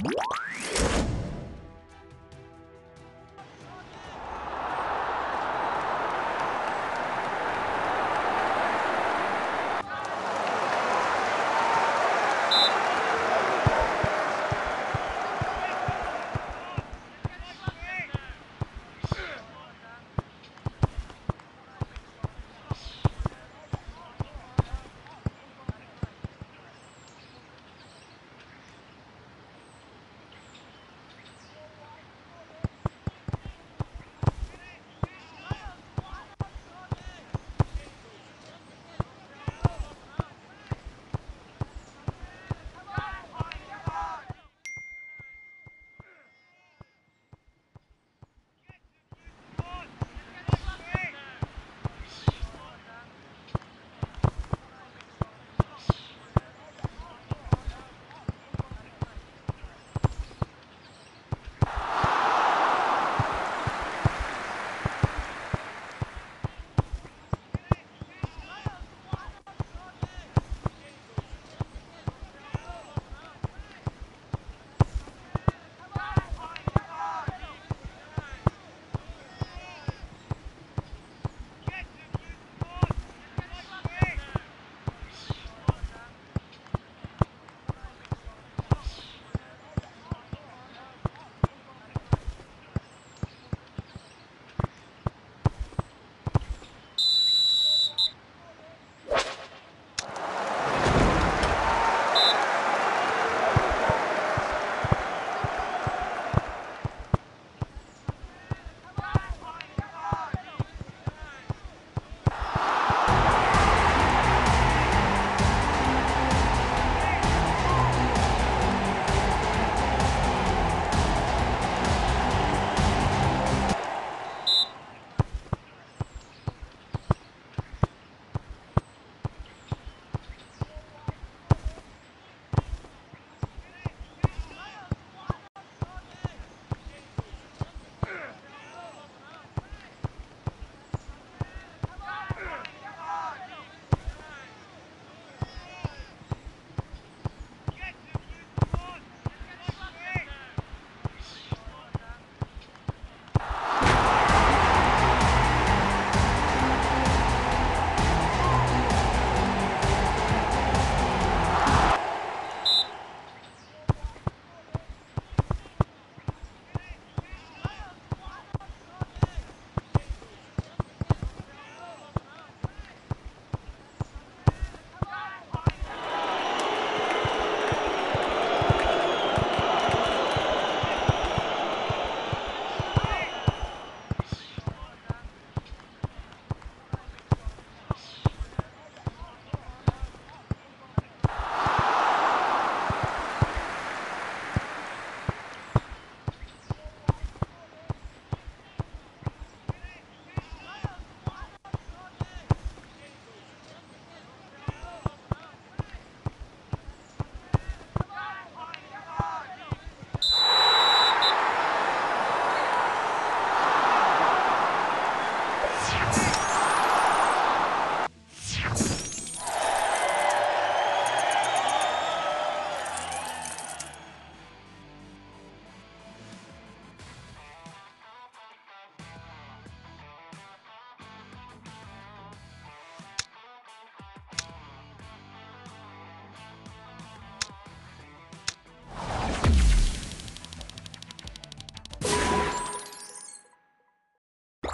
you